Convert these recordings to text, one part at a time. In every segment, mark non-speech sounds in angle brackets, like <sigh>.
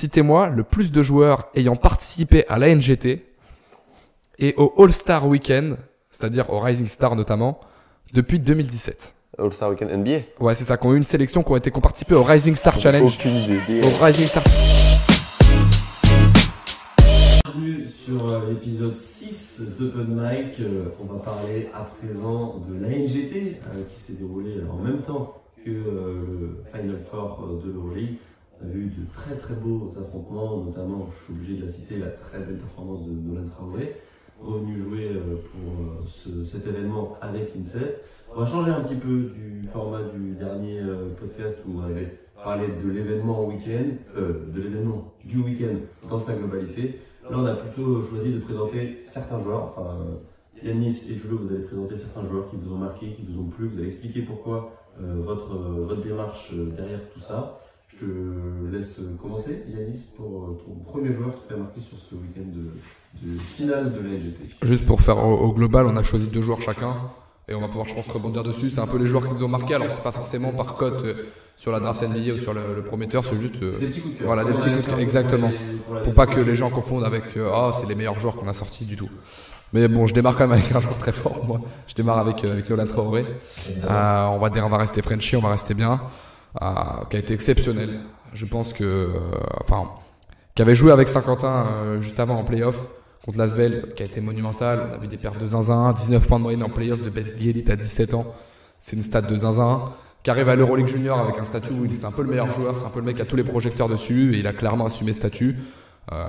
citez-moi le plus de joueurs ayant participé à l'ANGT et au All-Star Weekend, c'est-à-dire au Rising Star notamment, depuis 2017. All-Star Weekend NBA Ouais, c'est ça, qui ont eu une sélection, qui ont été participé au Rising Star Challenge. Aucune idée. Au Rising Star Bienvenue sur euh, l'épisode 6 d'Open Mic. Euh, on va parler à présent de l'ANGT euh, qui s'est déroulé en même temps que le Final Four de l'Euroleague. On a vu de très très beaux affrontements, notamment, je suis obligé de la citer, la très belle performance de Nolan Traoré, revenu jouer euh, pour euh, ce- cet événement avec l'INSEE. On va changer un petit peu du format du dernier euh, podcast où on avait parlé de l'événement week-end, de l'événement du week-end dans sa globalité. Là, on a plutôt choisi de présenter certains joueurs. Enfin, Yanis et Julio, vous allez présenter certains joueurs qui vous ont marqué, qui vous ont plu. Vous allez expliquer pourquoi votre, votre démarche derrière tout ça. Je te laisse commencer, Yanis, pour euh, ton premier joueur qui t'a marqué sur ce week-end de, de finale de la LGT. Juste pour faire au, au global, on a choisi deux joueurs chacun. Et on va pouvoir, je pense, rebondir dessus. C'est un peu les joueurs qui nous ont marqué. Alors, c'est pas forcément par cote euh, sur la draft NBA ou sur le, le prometteur. C'est juste euh, Des petits coups de cœur. Voilà, des petits coups de cœur, exactement. pour pas que les gens confondent avec euh, ah c'est les meilleurs joueurs qu'on a sortis du tout. Mais bon, je démarre quand même avec un joueur très fort. Moi, je démarre avec avec Nolan Traoré. On va dire, on va rester Frenchy, on va rester bien. Euh, qui a été exceptionnel. Je pense que, euh, enfin, qui avait joué avec Saint-Quentin euh, juste avant en playoff contre Lasvel, qui a été monumental. On a vu des perfs de zinzin, 19 points de moyenne en playoff de Bielit à 17 ans. C'est une stat de zinzin. Qui arrive à l'Euroleague Junior avec un statut où il est un peu le meilleur joueur, c'est un peu le mec qui a tous les projecteurs dessus et il a clairement assumé statut. Euh,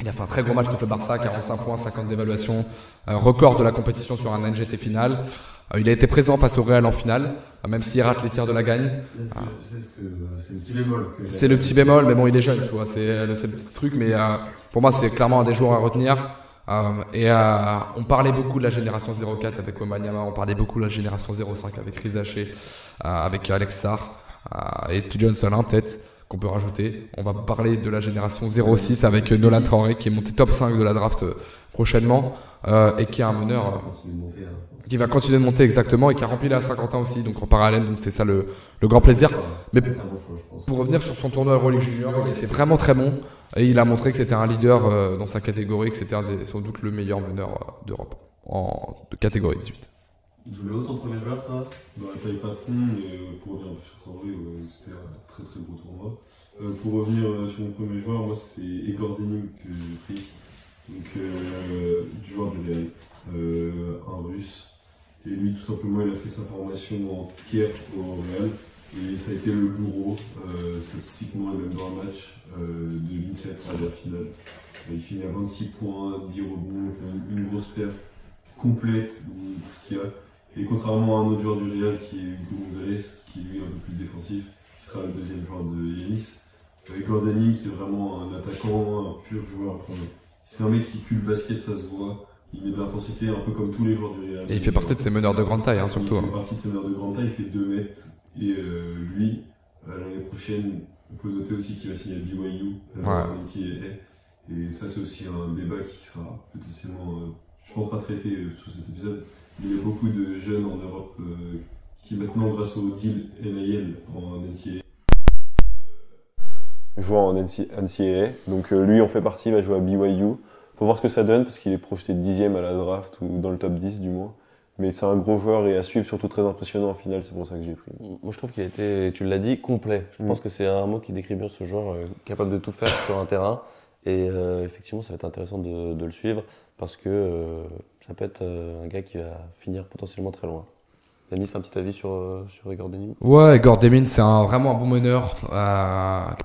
il a fait un très gros match contre le Barça, 45 points, 50 d'évaluation, record de la compétition sur un NGT final. Euh, il a été présent face au Real en finale, euh, même s'il rate les tirs de la gagne. C'est que- c'est le petit bémol que j'ai. C'est le petit bémol, mais bon, il est jeune, tu vois, c'est le, c'est le petit truc, mais euh, pour moi, c'est clairement un des joueurs à retenir. Euh, et euh, on parlait beaucoup de la génération 04 avec Omanyama, on parlait beaucoup de la génération 05 avec Rizaché, euh, avec Alex Sarr euh, et T. Johnson, hein, peut-être, qu'on peut rajouter. On va parler de la génération 06 avec Nolan Traoré, qui est monté top 5 de la draft euh, prochainement, euh, et qui est un meneur euh, qui va continuer de monter exactement, et qui a rempli la 50 ans aussi, donc en parallèle, donc c'est ça le, le grand plaisir. Mais pour revenir sur son tournoi Euroleague Junior, il était vraiment très bon et il a montré que c'était un leader euh, dans sa catégorie, que c'était sans doute le meilleur meneur d'Europe en de catégorie 18. Julio, ton premier joueur, toi? Bah, taille patron, mais euh, pour revenir sur Traoré, ouais, c'était un très très gros tournoi. Euh, pour revenir euh, sur mon premier joueur, moi c'est Igor Denim que j'ai pris. Donc, euh, joueur de euh, un russe. Et lui, tout simplement, il a fait sa formation en tiers au Real. Et ça a été le bourreau, statistiquement et même dans un match, de l'INSET à la finale. Il finit à 26 points, 10 rebonds, une grosse perf complète, tout ce qu'il y a. Et contrairement à un autre joueur du Real qui est Hugo Gonzalez, qui est lui un peu plus défensif, qui sera le deuxième joueur de Yanis, avec Gordanim, c'est vraiment un attaquant, un pur joueur. Enfin, c'est un mec qui pue le basket, ça se voit. Il met de l'intensité un peu comme tous les joueurs du Real. Et il fait partie de ces meneurs de grande taille, hein, surtout. Il hein. fait partie de ces meneurs de grande taille, il fait 2 mètres. Et euh, lui, euh, l'année prochaine, on peut noter aussi qu'il va signer à BYU, euh, Ouais. Et ça, c'est aussi un débat qui sera potentiellement, euh, je pense pas traité euh, sur cet épisode, il y a beaucoup de jeunes en Europe euh, qui maintenant, grâce au deal NIL en NCAA, Jouant en NC NCAA. Donc euh, lui en fait partie, il va jouer à BYU. Faut voir ce que ça donne parce qu'il est projeté dixième à la draft ou dans le top 10 du moins. Mais c'est un gros joueur et à suivre, surtout très impressionnant en finale, c'est pour ça que j'ai pris. Moi, je trouve qu'il a été, tu l'as dit, complet. Je Mm. pense que c'est un mot qui décrit bien ce joueur, euh, capable de tout faire sur un terrain. Et euh, effectivement, ça va être intéressant de, de le suivre parce que euh, ça peut être euh, un gars qui va finir potentiellement très loin. Yanis, un petit avis sur, euh, sur Igor Denim? Ouais, Igor Demin, c'est un, vraiment un bon meneur,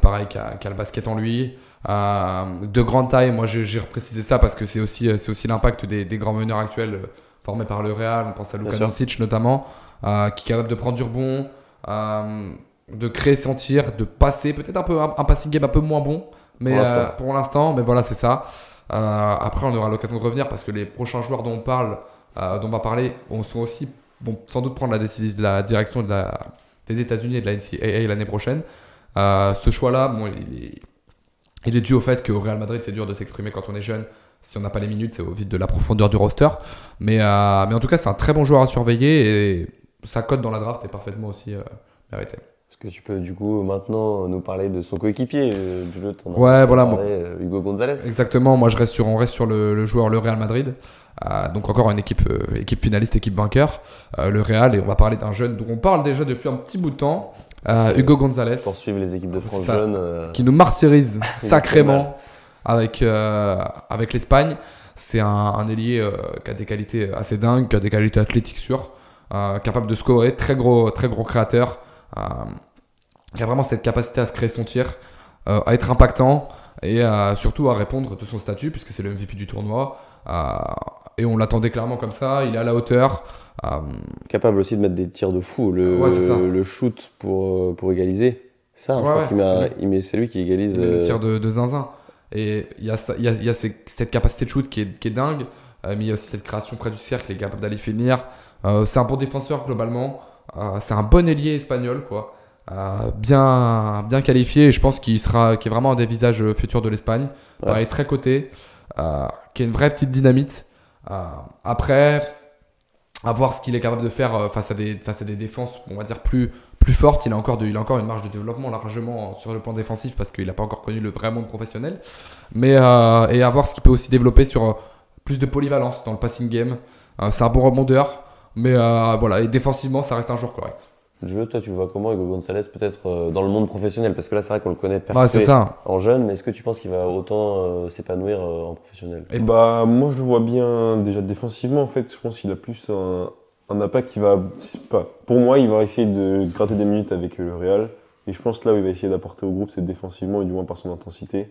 pareil, qui a, qui a le basket en lui. De grande taille, moi j'ai reprécisé ça parce que c'est aussi, aussi l'impact des, des grands meneurs actuels formés par le Real. On pense à Luka. Doncic notamment, qui est capable de prendre du rebond, de créer son tir, de passer, peut-être un peu un, un passing game un peu moins bon, mais Pour l'instant. pour l'instant, mais voilà, c'est ça. Euh, après, on aura l'occasion de revenir parce que les prochains joueurs dont on parle, euh, dont on va parler, vont sans doute prendre la, décision, la direction des États-Unis et de la NCAA l'année prochaine. Euh, ce choix-là, bon, il, est, dû au fait qu'au Real Madrid, c'est dur de s'exprimer quand on est jeune. Si on n'a pas les minutes, c'est au vide de la profondeur du roster. Mais, mais en tout cas, c'est un très bon joueur à surveiller et sa cote dans la draft est parfaitement aussi euh, méritée. Que tu peux du coup maintenant nous parler de son coéquipier euh, du lot Ouais, voilà, parlé, moi- euh, Hugo Gonzalez. Exactement, moi je reste sur, on reste sur le, le joueur le Real Madrid. Euh, donc encore une équipe, euh, équipe finaliste, équipe vainqueur. Euh, le Real, et on va parler d'un jeune dont on parle déjà depuis un petit bout de temps. Hugo Gonzalez, Pour suivre les équipes de France Ça. jeunes. qui nous martyrise <laughs> sacrément avec, avec l'Espagne. C'est un, un ailier qui a des qualités assez dingues, qui a des qualités athlétiques sûres, capable de scorer, très gros, très gros créateur, euh, qui a vraiment cette capacité à se créer son tir, euh, à être impactant et surtout à répondre de son statut, puisque c'est le MVP du tournoi. Euh, et on l'attendait clairement comme ça, il est à la hauteur. Euh, capable aussi de mettre des tirs de fou. Le, Ouais, shoot pour, pour égaliser. C'est ça, hein, je crois ouais, qu'il met un- c'est lui. il met- c'est lui qui égalise. Il met le tir de, de zinzin. Et il y a, ça- il y a, il y a ces- cette capacité de shoot qui est, qui est dingue, euh, mais il y a aussi cette création près du cercle, il est capable d'aller finir. Euh, c'est un bon défenseur globalement. Euh, c'est un bon ailier espagnol, quoi. Euh, bien, bien qualifié, et je pense qu'il sera, qu'il est vraiment un des visages futurs de l'Espagne. Ouais. Pareil, très coté, euh, qui a une vraie petite dynamite. Euh, après, à voir ce qu'il est capable de faire euh, face, à des, face à des défenses, on va dire, plus, plus fortes. Il a, encore de- il a encore une marge de développement largement sur le plan défensif parce qu'il n'a pas encore connu le vrai monde professionnel. Mais, euh, et à voir ce qu'il peut aussi développer sur plus de polyvalence dans le passing game. Euh, c'est un bon rebondeur, mais euh, voilà, et défensivement, ça reste un joueur correct. Jeu, toi, tu le vois comment Hugo Gonzalez peut-être euh, dans le monde professionnel? Parce que là, c'est vrai qu'on le connaît ça. en jeune, mais est-ce que tu penses qu'il va autant euh, s'épanouir euh, en professionnel? Et- Bah, moi, je le vois bien déjà défensivement. En fait, je pense qu'il a plus un, un impact qui va. Pas, pour moi, il va essayer de gratter des minutes avec le Real. Et je pense là où il va essayer d'apporter au groupe, c'est défensivement et du moins par son intensité.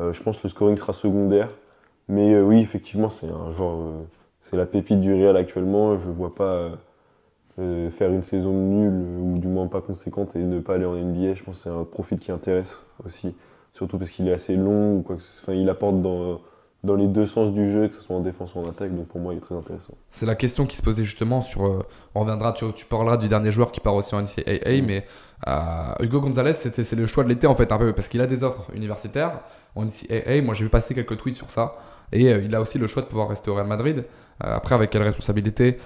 Euh, je pense que le scoring sera secondaire. Mais euh, oui, effectivement, c'est un genre. euh, c'est la pépite du Real actuellement. Je vois pas euh, faire une saison nulle ou du moins pas conséquente et ne pas aller en NBA. Je pense que c'est un profil qui intéresse aussi. Surtout parce qu'il est assez long ou quoi Enfin, il apporte dans dans les deux sens du jeu, que ce soit en défense ou en attaque. Donc pour moi, il est très intéressant. C'est la question qui se posait justement sur. euh, on reviendra, tu, tu parleras du dernier joueur qui part aussi en NCAA, Mm. mais euh, Hugo Gonzalez, c'est le choix de l'été en fait, un peu, parce qu'il a des offres universitaires en NCAA. Moi, j'ai vu passer quelques tweets sur ça. Et euh, il a aussi le choix de pouvoir rester au Real Madrid. Après, avec quelle responsabilité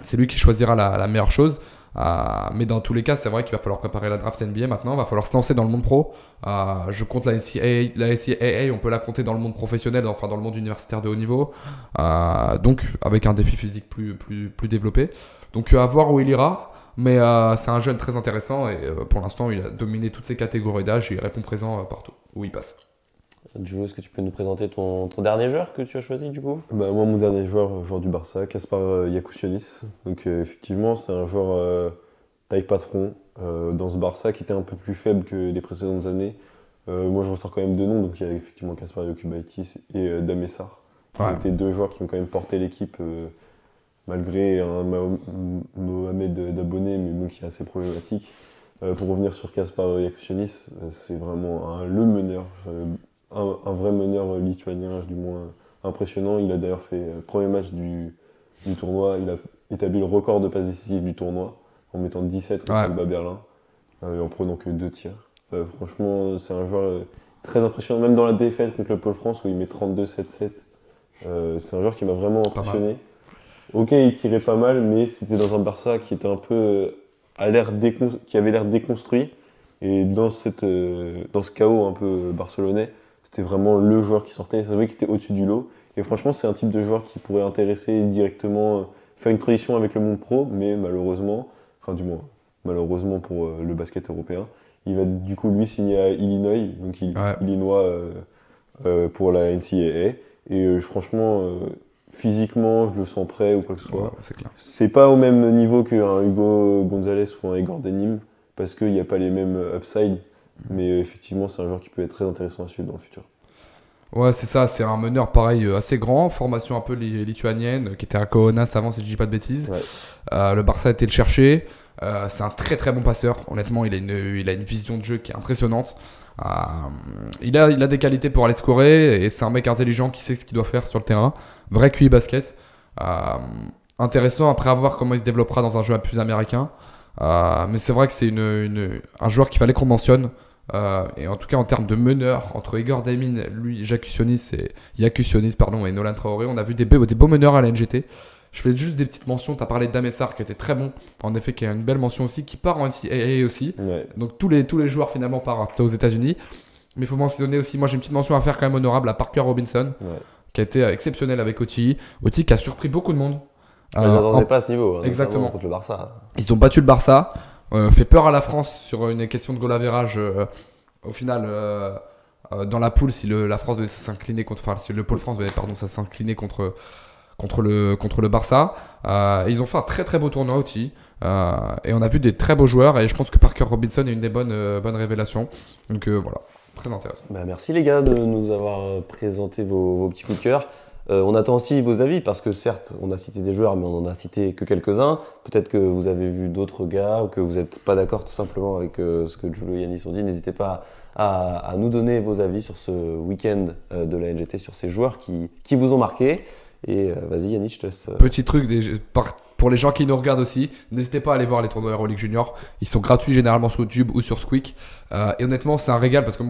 C'est lui qui choisira la, la meilleure chose. Euh, mais dans tous les cas, c'est vrai qu'il va falloir préparer la draft NBA maintenant. Il va falloir se lancer dans le monde pro. Euh, je compte la NCAA, la NCAA, on peut la compter dans le monde professionnel, enfin dans le monde universitaire de haut niveau. Euh, donc avec un défi physique plus, plus, plus développé. Donc à voir où il ira. Mais euh, c'est un jeune très intéressant et euh, pour l'instant il a dominé toutes ses catégories d'âge et il répond présent euh, partout où il passe. Joe, est-ce que tu peux nous présenter ton, ton dernier joueur que tu as choisi du coup? Bah, moi, mon dernier joueur, euh, joueur du Barça, Kaspar euh, Yakutionis. Donc euh, effectivement, c'est un joueur euh, taille patron euh, dans ce Barça qui était un peu plus faible que les précédentes années. Euh, moi, je ressors quand même deux noms. Donc il y a effectivement Kaspar Yakubaitis et euh, Damessar. Ouais. été deux joueurs qui ont quand même porté l'équipe euh, malgré un Mohamed d'abonnés, mais bon, qui est assez problématique. Euh, pour revenir sur Kaspar Yakutionis, euh, c'est vraiment un, le meneur, euh, un, un vrai meneur lituanien, du moins impressionnant. Il a d'ailleurs fait euh, premier match du, du tournoi, il a établi le record de passes décisives du tournoi en mettant 17 contre Ouais. le Bas Berlin euh, et en prenant que deux tirs. Euh, franchement, c'est un joueur très impressionnant, même dans la défaite contre le Pôle France où il met 32-7-7. Euh, c'est un joueur qui m'a vraiment impressionné. Ok, il tirait pas mal, mais c'était dans un Barça qui était un peu à l'air décon- qui avait l'air déconstruit. Et dans, cette, dans ce chaos un peu barcelonais, c'était vraiment le joueur qui sortait. Ça se voyait qu'il était au-dessus du lot. Et franchement, c'est un type de joueur qui pourrait intéresser directement, euh, faire une transition avec le monde pro, mais malheureusement, enfin du moins, malheureusement pour euh, le basket européen, il va du coup lui signer à Illinois, donc il- Ouais. Illinois euh, pour la NCAA. Et franchement, physiquement, je le sens prêt ou quoi que ce soit. Ouais, c'est clair. C'est pas au même niveau qu'un Hugo Gonzalez ou un Igor Denim, parce qu'il n'y a pas les mêmes euh, upside. Mais euh, effectivement, c'est un joueur qui peut être très intéressant à suivre dans le futur. Ouais, c'est ça, c'est un meneur pareil euh, assez grand, formation un peu li- lituanienne, qui était à Kaunas avant, si je dis pas de bêtises. Ouais. Euh, le Barça a été le chercher. Euh, c'est un très très bon passeur. Honnêtement, il a une, il a une vision de jeu qui est impressionnante. Euh, il, a, il a des qualités pour aller scorer et c'est un mec intelligent qui sait ce qu'il doit faire sur le terrain. Vrai QI basket. Intéressant après à voir comment il se développera dans un jeu plus américain. Mais c'est vrai que c'est une, une- un joueur qu'il fallait qu'on mentionne. Euh, et en tout cas, en termes de meneur, entre Igor Damin, lui, Jacques Sionis et pardon, et Nolan Traoré, on a vu des, beaux- des beaux meneurs à la NGT. Je fais juste des petites mentions. Tu as parlé d'Amessar qui était très bon, en effet, qui a une belle mention aussi, qui part en NCAA aussi. Ouais. Donc tous les, tous les joueurs finalement partent aux États-Unis. Mais il faut mentionner aussi, moi j'ai une petite mention à faire quand même honorable à Parker Robinson, Ouais. qui a été exceptionnel avec OTI. OTI qui a surpris beaucoup de monde. Euh, ne en- pas à ce niveau. hein, Exactement. notamment Contre le Barça. Ils ont battu le Barça, fait peur à la France sur une question de goal average. euh, au final, euh, euh, dans la poule, si le- la France devait s'incliner contre, le pôle France devait, pardon, s'incliner contre contre le contre le Barça. Euh, ils ont fait un très très beau tournoi aussi. Euh, et on a vu des très beaux joueurs. Et je pense que Parker Robinson est une des bonnes euh, bonnes révélations. Donc euh, voilà, très intéressant. Bah, merci les gars de nous avoir euh, présenté vos, vos petits coups de cœur. Euh, on attend aussi vos avis parce que certes, on a cité des joueurs, mais on en a cité que quelques-uns. Peut-être que vous avez vu d'autres gars ou que vous n'êtes pas d'accord tout simplement avec euh, ce que Julio et Yanis ont dit. N'hésitez pas à, nous donner vos avis sur ce week-end euh, de la NGT, sur ces joueurs qui, vous ont marqué. Et vas-y Yanis, je te laisse. Petit truc pour les gens qui nous regardent aussi, n'hésitez pas à aller voir les tournois Euroleague Junior. Ils sont gratuits généralement sur YouTube ou sur Squeak. Et honnêtement, c'est un régal parce que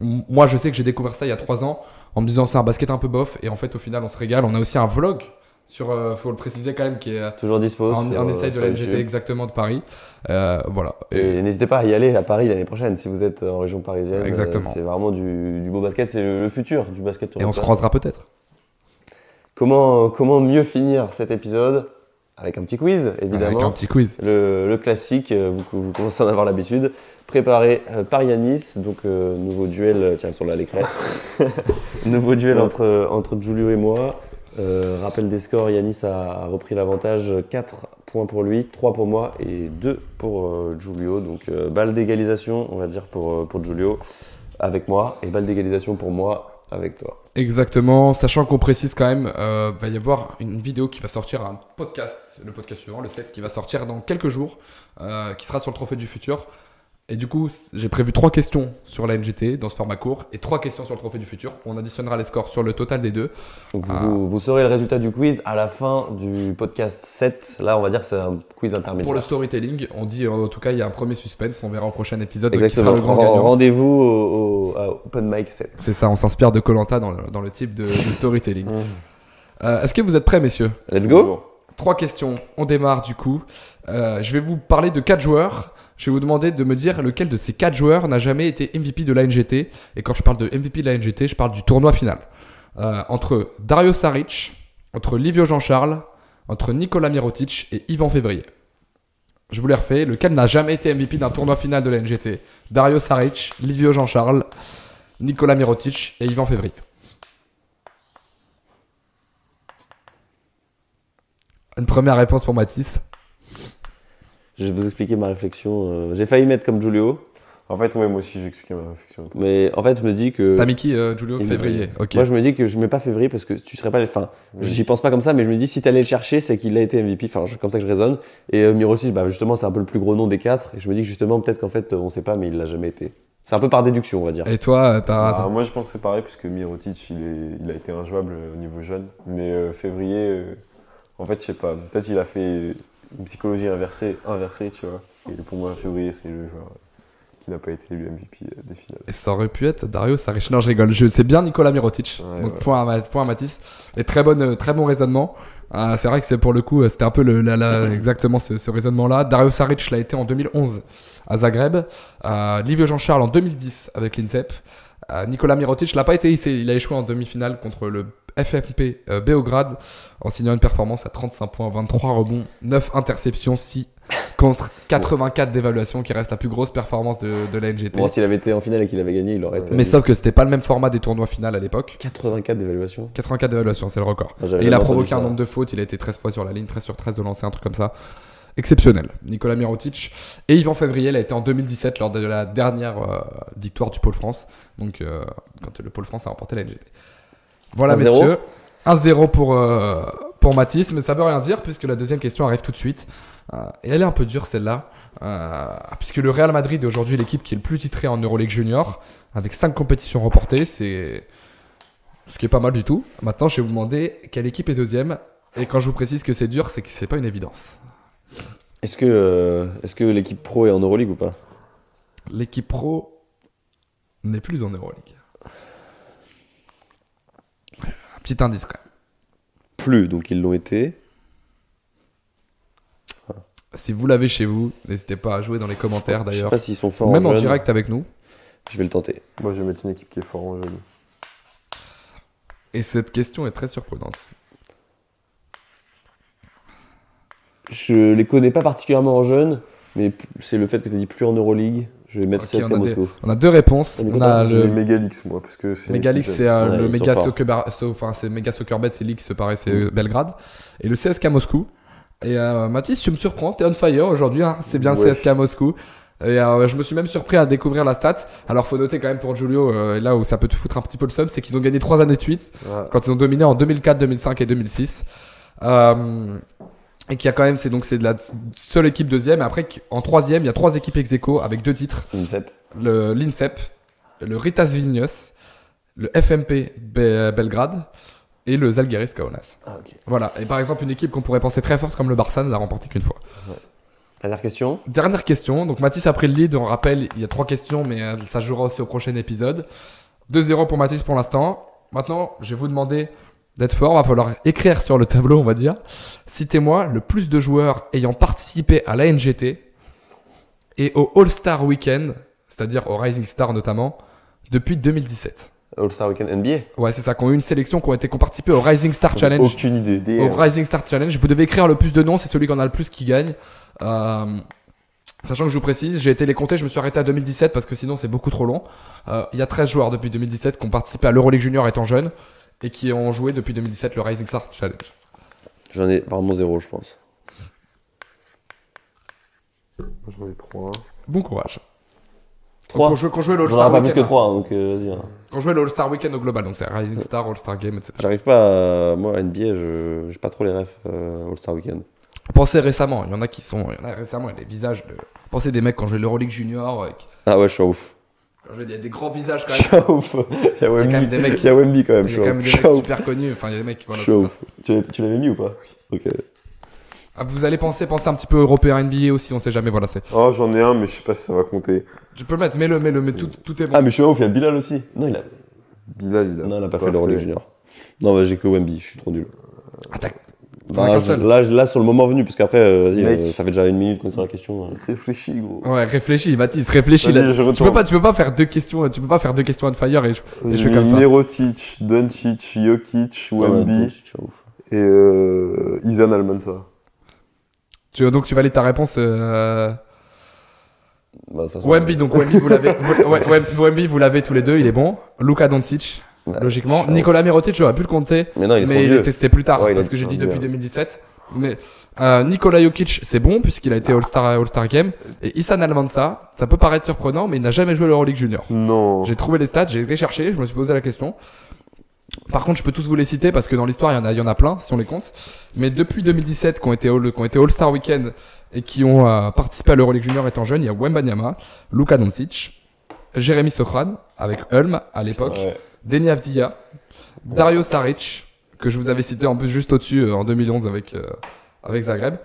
moi, je sais que j'ai découvert ça il y a 3 ans en me disant c'est un basket un peu bof. Et en fait, au final, on se régale. On a aussi un vlog sur, euh, faut le préciser quand même, qui est Toujours dispo. en euh, essaye de la. NGT exactement de Paris. Euh, voilà. Et, Et n'hésitez pas à y aller à Paris l'année prochaine si vous êtes en région parisienne. Exactement. Euh, C'est vraiment du, du beau basket, c'est le, le futur du basket et on se croisera peut-être. Comment, comment mieux finir cet épisode? Avec un petit quiz, évidemment. Avec un petit quiz. Le, le classique, euh, vous, vous commencez à en avoir l'habitude. Préparé euh, par Yanis, donc euh, nouveau duel, tiens, elles sont là les nouveau duel entre, entre Giulio et moi. Euh, rappel des scores, Yanis a, a repris l'avantage, 4 points pour lui, 3 pour moi et 2 pour euh, Giulio. Donc balle d'égalisation, on va dire, pour, pour Giulio avec moi, et balle d'égalisation pour moi avec toi. Exactement, sachant qu'on précise quand même, euh, va y avoir une vidéo qui va sortir, un podcast, le podcast suivant, le 7, qui va sortir dans quelques jours, euh, qui sera sur le Trophée du Futur. Et du coup, j'ai prévu trois questions sur la NGT dans ce format court et trois questions sur le Trophée du Futur. On additionnera les scores sur le total des deux. Donc vous, Ah. vous saurez le résultat du quiz à la fin du podcast 7. Là, on va dire que c'est un quiz intermédiaire. Pour le storytelling, on dit en tout cas, il y a un premier suspense, on verra au prochain épisode Exactement. qui sera le grand Ren- gagnant. Rendez-vous au, au- à Open Mic 7. C'est ça, on s'inspire de Colanta dans, dans le type de, de storytelling. Euh, Est-ce que vous êtes prêts, messieurs? Let's go Trois questions. On démarre du coup. Euh, je vais vous parler de quatre joueurs. Je vais vous demander de me dire lequel de ces quatre joueurs n'a jamais été MVP de la NGT. Et quand je parle de MVP de la NGT, je parle du tournoi final. Euh, entre Dario Saric, entre Livio Jean-Charles, entre Nicolas Mirotic et Yvan Février. Je vous les refais. Lequel n'a jamais été MVP d'un tournoi final de la NGT Dario Saric, Livio Jean-Charles, Nicolas Mirotic et Yvan Février. Une première réponse pour Mathis. Je vais vous expliquer ma réflexion. Euh, J'ai failli mettre comme Julio, En fait, ouais, moi aussi, j'ai expliqué ma réflexion. mais en fait, je me dis que. T'as mis qui, euh, Giulio? Il- Février. Ok. Moi, je me dis que je mets pas février parce que tu serais pas. Enfin, Oui. j'y pense pas comme ça, mais je me dis si t'allais le chercher, c'est qu'il a été MVP. Enfin, je- comme ça que je raisonne. Et euh, Mirotic, bah, justement, c'est un peu le plus gros nom des quatre. Et je me dis que justement, peut-être qu'en fait, on sait pas, mais il l'a jamais été. C'est un peu par déduction, on va dire. Et toi, euh, t'as. Bah, moi, je penserais pareil, puisque Mirotic, il, est, il a été injouable euh, au niveau jeune. Mais euh, février, euh, en fait, je sais pas. Peut-être il a fait une psychologie inversée, inversée, tu vois. Et pour moi, février, c'est le joueur qui n'a pas été élu MVP euh, des finales. Et ça aurait pu être Dario Saric. Non, je rigole. Je... C'est bien Nicolas Mirotic. Ouais, Donc ouais. point, à, Ma- point à Mathis. Et très, bonne, euh, très bon raisonnement. Euh, c'est vrai que c'est pour le coup, c'était un peu le, la- la- <laughs> exactement ce, ce raisonnement-là. Dario Saric l'a été en 2011 à Zagreb. Euh, Livio Jean-Charles en 2010 avec l'INSEP. Euh, Nicolas Mirotic l'a pas été. Il, il a échoué en demi-finale contre le FFP euh, Beograd en signant une performance à 35 points, 23 rebonds, 9 interceptions, 6 contre 84 d'évaluation qui reste la plus grosse performance de, de la NGT. Bon, s'il avait été en finale et qu'il avait gagné, il aurait été. Mais sauf que c'était pas le même format des tournois finales à l'époque. 84 d'évaluation. 84 d'évaluation, c'est le record. Ah, Et il a provoqué un nombre de fautes, il a été 13 fois sur la ligne, 13 sur 13 de lancer, un truc comme ça. Exceptionnel. Nicolas Mirotic. Et Yvan Février, a été en 2017 lors de la dernière euh, victoire du Pôle France. Donc, euh, quand le Pôle France a remporté la NGT. Voilà, 1-0. messieurs. 1-0 pour, euh, pour Mathis, mais ça veut rien dire puisque la deuxième question arrive tout de suite. Euh, et elle est un peu dure celle-là. Euh, puisque le Real Madrid est aujourd'hui l'équipe qui est le plus titrée en Euroleague Junior, avec 5 compétitions remportées, c'est ce qui est pas mal du tout. Maintenant, je vais vous demander quelle équipe est deuxième. Et quand je vous précise que c'est dur, c'est que c'est pas une évidence. Est-ce que, est-ce que l'équipe pro est en Euroleague ou pas? L'équipe pro n'est plus en Euroleague. Petit indice. Plus, donc ils l'ont été. Si vous l'avez chez vous, n'hésitez pas à jouer dans les commentaires d'ailleurs. Je sais pas Même en, direct avec nous. Je vais le tenter. Moi, je vais mettre une équipe qui est forte en jeune. Et cette question est très surprenante. Je les connais pas particulièrement en jeune, mais c'est le fait que tu as dit plus en Euroleague. Je vais mettre Ok, CSKA on a des-. On a deux réponses. Ah, On a le Megalix, moi, parce que c'est. Megalix, c'est euh, le forts. soccer, enfin c'est méga soccer bet, c'est Lix, pareil, c'est Belgrade. Et le CSK Moscou. Et euh, Mathis, tu me surprends, t'es on fire aujourd'hui, hein. c'est bien Ouais. CSK Moscou. Et euh, je me suis même surpris à découvrir la stat. Alors faut noter quand même pour Giulio, euh, là où ça peut te foutre un petit peu le seum, c'est qu'ils ont gagné trois années de suite quand ils ont dominé en 2004, 2005 et 2006. Euh, et qu'il y a quand même, c'est donc c'est de la seule équipe deuxième. Et après, en troisième, il y a trois équipes ex aequo avec deux titres INSEP. le l'INSEP, le Ritas Vilnius, le FMP Be- Belgrade et le Zalgiris Kaunas. Ah. Voilà. Et par exemple, une équipe qu'on pourrait penser très forte comme le Barça ne l'a remporté qu'une fois. Dernière question. Dernière question. Donc Mathis a pris le lead. On rappelle, il y a trois questions, mais euh, ça jouera aussi au prochain épisode. 2-0 pour Mathis pour l'instant. Maintenant, je vais vous demander d'être fort. Va falloir écrire sur le tableau, on va dire. Citez-moi le plus de joueurs ayant participé à la NGT et au All-Star Weekend, c'est-à-dire au Rising Star notamment, depuis 2017. All-Star Weekend NBA. Ouais, c'est ça, qui ont eu une sélection, qui ont été qui ont participé au Rising Star Challenge. Aucune idée. Au Rising Star Challenge, vous devez écrire le plus de noms, c'est celui qui en a le plus qui gagne. Euh, sachant que je vous précise, j'ai été les compter, je me suis arrêté à 2017 parce que sinon c'est beaucoup trop long. Euh, Il y a 13 joueurs depuis 2017 qui ont participé à l'Euroleague Junior étant jeunes et qui ont joué depuis 2017 le Rising Star Challenge. J'en ai vraiment zéro, je pense. moi, J'en ai trois. Bon courage. Trois. Quand je, quand je jouais J'en aurai All-Star pas plus Weekend, que trois, hein, donc euh, vas-y. hein. quand je jouais le All-Star Weekend au global, donc c'est Rising Star, All-Star Game, etc. J'arrive pas à... Moi, à NBA, je j'ai pas trop les refs euh, All-Star Weekend. Pensez récemment, il y en a qui sont, il y en a récemment, il y a des visages de. Pensez des mecs quand je jouais l'Euroleague Junior, euh, qui- Ah ouais, je suis un ouf. Quand je jouais des, des grands visages quand même. <laughs> Il y a quand même Wemby, il y a Wemby quand même. Il y a quand même des mecs super connus, enfin il y a des mecs, voilà. Tu l'avais mis ou pas Ok. Ah, vous allez penser, penser un petit peu européen NBA aussi, on sait jamais, voilà, c'est. Oh, j'en ai un, mais je sais pas si ça va compter. Tu peux le mettre, mets-le, mets-le, mais tout, tout est bon. Ah, mais je suis ouf, il y a Bilal aussi. Non, il a, Bilal, il a. non, il a pas fait l'Euroleague Junior. Non, bah, j'ai que Wemby, je suis trop nul. Ah, Bah, là, je- là, sur le moment venu, parce qu'après, euh, vas-y, euh, ça fait déjà une minute qu'on est sur la question. hein. Réfléchis, gros. Ouais, réfléchis, Mathis, réfléchis. Là. je Tu peux pas, tu peux pas faire deux questions, tu peux pas faire deux questions on fire et je, et je fais comme ça. Mirotic, Doncic, Jokic, Wemby et euh, Izan Almansa. Tu, donc tu valides ta réponse. Euh... Bah, Wemby, donc Wemby, vous l'avez, <laughs> vous- ouais, Wem- Wemby, vous l'avez tous les deux, il est bon. Luka Doncic, logiquement. suis un Nicolas Mirotic, j'aurais pu le compter. Mais non, il est mais trop il vieux. était, c'était plus tard, Ouais, il parce que j'ai dit depuis merde. 2017. Mais euh, Nikola Jokic, c'est bon, puisqu'il a été All-Star All-Star Game. Et Issan Almansa, ça peut paraître surprenant, mais il n'a jamais joué l'Euroleague Junior. Non. J'ai trouvé les stats, j'ai été chercher, je me suis posé la question. Par contre, je peux tous vous les citer parce que dans l'histoire, il y en a, il y en a plein si on les compte. Mais depuis 2017, qui ont été All, qui ont été All-Star Weekend et qui ont euh, participé à l'Euroleague Junior étant jeunes, il y a Wembanyama, Luka Doncic, Jérémy Sochan avec Ulm à l'époque, Ouais. Deni Avdija, Dario Saric, que je vous avais cité en plus juste au-dessus euh, en 2011 avec, euh, avec Zagreb.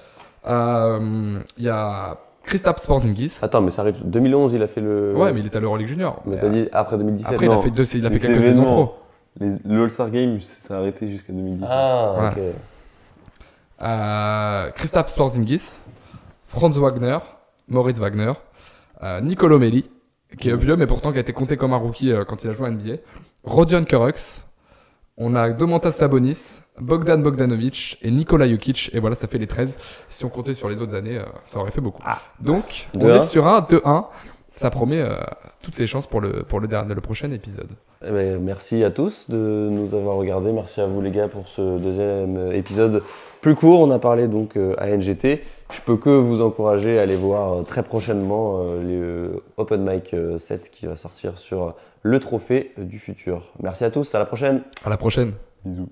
Euh, Il y a Kristaps Porzingis. Attends, mais ça arrive. 2011, il a fait le. Ouais, mais il était à l'Euroleague Junior. Mais t'as dit après 2017. après, il a fait, deux, il a fait quelques saisons pro. Les, le All-Star Game s'est arrêté jusqu'à 2010. Ah, Ouais. ok. euh, Kristaps Porzingis, Franz Wagner, Moritz Wagner, euh, Nicolo Melli, qui est vieux mais pourtant qui a été compté comme un rookie euh, quand il a joué à NBA, Rodion Kurux, on a Domantas Sabonis, Bogdan Bogdanovic et Nikola Jokic, et voilà, ça fait les 13. Si on comptait sur les autres années, euh, ça aurait fait beaucoup. Donc, on 2-1. est sur un 2-1. Ça promet euh, toutes ses chances pour le, pour le, dernier, le prochain épisode. Eh ben, merci à tous de nous avoir regardés. Merci à vous les gars pour ce deuxième épisode plus court. On a parlé donc à NGT. Je peux que vous encourager à aller voir euh, très prochainement euh, euh, Open Mic euh, 7 qui va sortir sur le trophée euh, du futur. Merci à tous, à la prochaine. À la prochaine. Bisous.